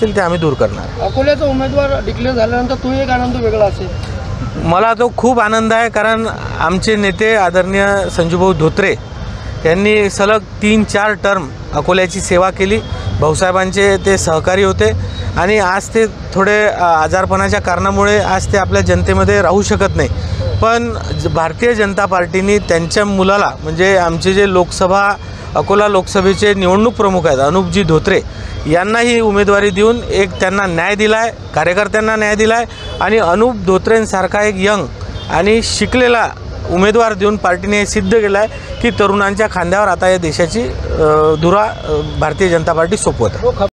ते आम्ही दूर करणार. अकोल्याचा उमेदवार डिक्लेअर झाल्यानंतर तो एक आनंद वेगळा असेल. मला तो खूप आनंद आहे कारण आमचे नेते आदरणीय संजूभाऊ धोत्रे यांनी सलग तीन चार टर्म अकोल्याची सेवा केली. भाऊसाहेबांचे ते सहकारी होते आणि आज ते थोडे अ, आजारपणाच्या कारणामुळे आज ते आपल्या जनतेमध्ये राहू शकत नाही. पण ज- भारतीय जनता पार्टीने त्यांच्या मुलाला म्हणजे आमचे जे लोकसभा अकोला लोकसभेचे निवडणूक प्रमुख आहेत अनुपजी धोत्रे यांनाही उमेदवारी देऊन एक त्यांना न्याय दिला आहे कार्यकर्त्यांना न्याय दिला आहे आणि अनुप धोत्रेंसारखा एक यंग आणि शिकलेला उमेदवार देऊन पार्टीने हे सिद्ध केलं आहे की तरुणांच्या खांद्यावर आता या देशाची धुरा भारतीय जनता पार्टी सोपवत आहे.